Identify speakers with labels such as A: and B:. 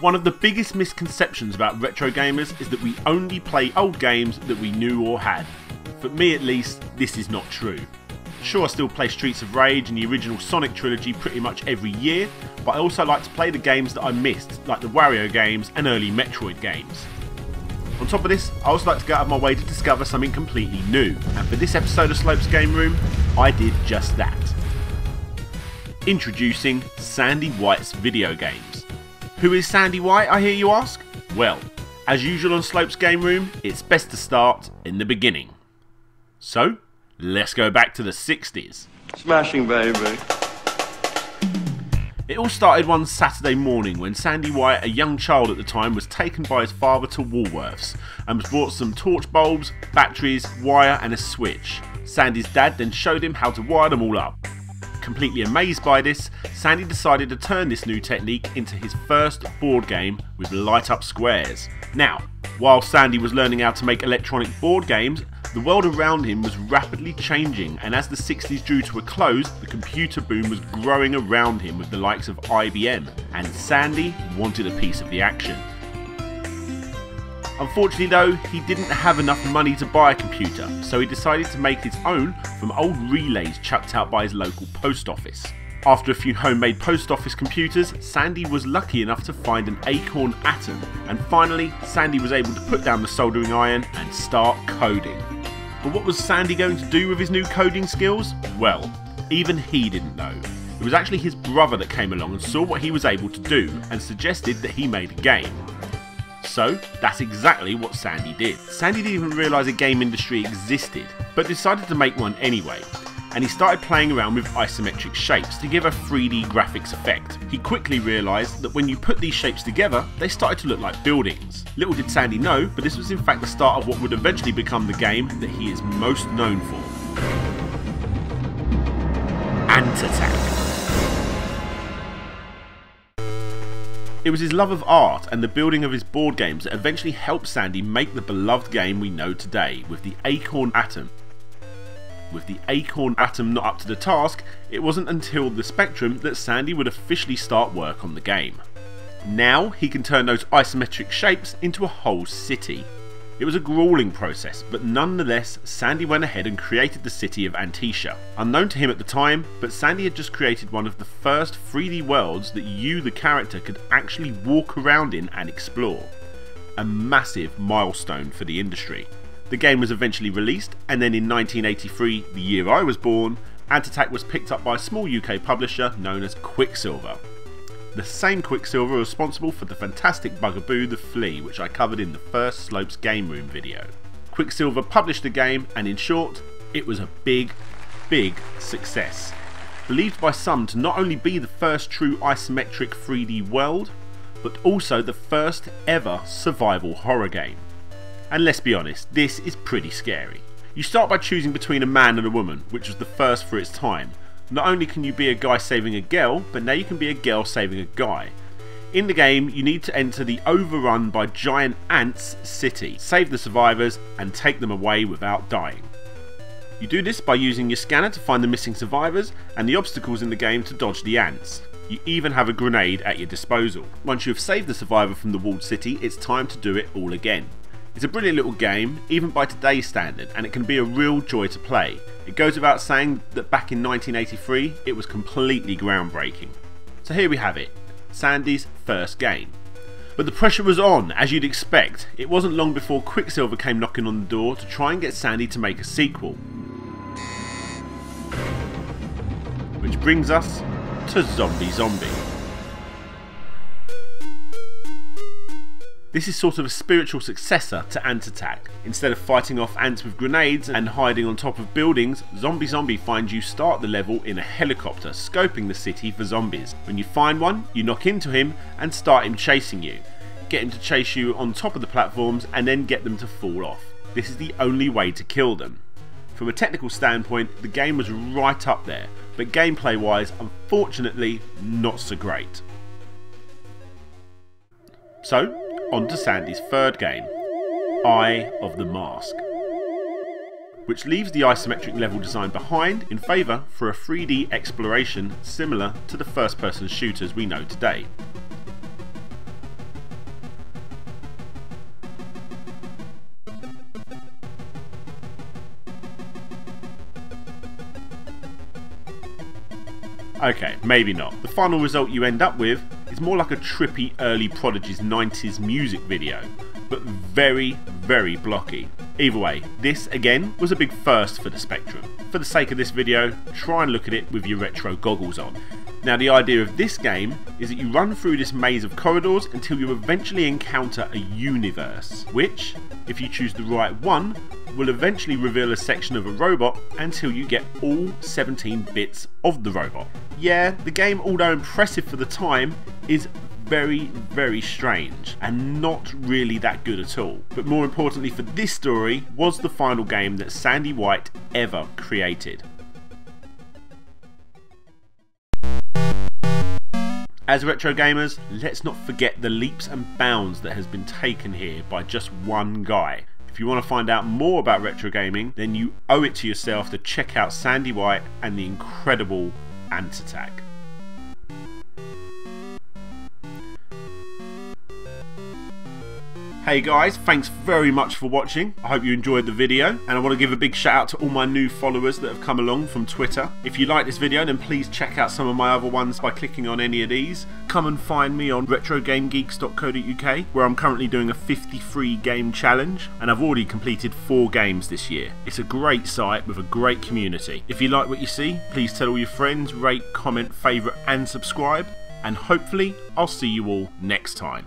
A: One of the biggest misconceptions about retro gamers is that we only play old games that we knew or had. For me at least, this is not true. Sure, I still play Streets of Rage and the original Sonic trilogy pretty much every year, but I also like to play the games that I missed, like the Wario games and early Metroid games. On top of this, I also like to go out of my way to discover something completely new, and for this episode of Slopes Game Room, I did just that. Introducing Sandy White's video games. Who is Sandy White, I hear you ask? Well, as usual on Slopes Game Room, it's best to start in the beginning. So, let's go back to the 60s.
B: Smashing, baby.
A: It all started one Saturday morning when Sandy White, a young child at the time, was taken by his father to Woolworths and was brought some torch bulbs, batteries, wire, and a switch. Sandy's dad then showed him how to wire them all up. Completely amazed by this, Sandy decided to turn this new technique into his first board game with light up squares. Now, while Sandy was learning how to make electronic board games, the world around him was rapidly changing, and as the 60s drew to a close, the computer boom was growing around him with the likes of IBM, and Sandy wanted a piece of the action. Unfortunately, though, he didn't have enough money to buy a computer, so he decided to make his own from old relays chucked out by his local post office. After a few homemade post office computers, Sandy was lucky enough to find an Acorn Atom, and finally, Sandy was able to put down the soldering iron and start coding. But what was Sandy going to do with his new coding skills? Well, even he didn't know. It was actually his brother that came along and saw what he was able to do and suggested that he made a game. So, that's exactly what Sandy did. Sandy didn't even realise a game industry existed, but decided to make one anyway. And he started playing around with isometric shapes to give a 3D graphics effect. He quickly realised that when you put these shapes together, they started to look like buildings. Little did Sandy know, but this was in fact the start of what would eventually become the game that he is most known for. Ant Attack. It was his love of art and the building of his board games that eventually helped Sandy make the beloved game we know today with the Acorn Atom. With the Acorn Atom not up to the task, it wasn't until the Spectrum that Sandy would officially start work on the game. Now he can turn those isometric shapes into a whole city. It was a grueling process, but nonetheless, Sandy went ahead and created the city of Antescher. Unknown to him at the time, but Sandy had just created one of the first 3D worlds that you, the character, could actually walk around in and explore. A massive milestone for the industry. The game was eventually released, and then in 1983, the year I was born, Ant Attack was picked up by a small UK publisher known as Quicksilva the same Quicksilva responsible for the fantastic bugaboo The Flea which I covered in the first Slopes Game Room video. Quicksilva published the game and in short, it was a big, big success. Believed by some to not only be the first true isometric 3D world, but also the first ever survival horror game. And let's be honest, this is pretty scary. You start by choosing between a man and a woman, which was the first for its time, not only can you be a guy saving a girl, but now you can be a girl saving a guy. In the game, you need to enter the overrun by giant ants city, save the survivors, and take them away without dying. You do this by using your scanner to find the missing survivors and the obstacles in the game to dodge the ants. You even have a grenade at your disposal. Once you have saved the survivor from the walled city, it's time to do it all again. It's a brilliant little game, even by today's standard, and it can be a real joy to play. It goes without saying that back in 1983, it was completely groundbreaking. So here we have it, Sandy's first game. But the pressure was on, as you'd expect. It wasn't long before Quicksilva came knocking on the door to try and get Sandy to make a sequel. Which brings us to Zombie Zombie. This is sort of a spiritual successor to Ant Attack. Instead of fighting off ants with grenades and hiding on top of buildings, Zombie Zombie finds you start the level in a helicopter, scoping the city for zombies. When you find one, you knock into him and start him chasing you. Get him to chase you on top of the platforms and then get them to fall off. This is the only way to kill them. From a technical standpoint, the game was right up there, but gameplay wise, unfortunately, not so great. So, onto Sandy's third game, I of the Mask, which leaves the isometric level design behind in favour for a 3D exploration similar to the first person shooters we know today. Okay, maybe not. The final result you end up with is more like a trippy early Prodigy's 90s music video, but very, very blocky. Either way, this again was a big first for the Spectrum. For the sake of this video, try and look at it with your retro goggles on. Now the idea of this game is that you run through this maze of corridors until you eventually encounter a universe, which, if you choose the right one, will eventually reveal a section of a robot until you get all 17 bits of the robot. Yeah, the game, although impressive for the time, is very, very strange and not really that good at all. But more importantly for this story, was the final game that Sandy White ever created. As retro gamers, let's not forget the leaps and bounds that has been taken here by just one guy. If you want to find out more about retro gaming, then you owe it to yourself to check out Sandy White and the incredible Ant Attack. Hey guys, thanks very much for watching. I hope you enjoyed the video and I want to give a big shout out to all my new followers that have come along from Twitter. If you like this video then please check out some of my other ones by clicking on any of these. Come and find me on retrogamegeeks.co.uk where I'm currently doing a 50 free game challenge and I've already completed 4 games this year. It's a great site with a great community. If you like what you see, please tell all your friends, rate, comment, favourite and subscribe and hopefully I'll see you all next time.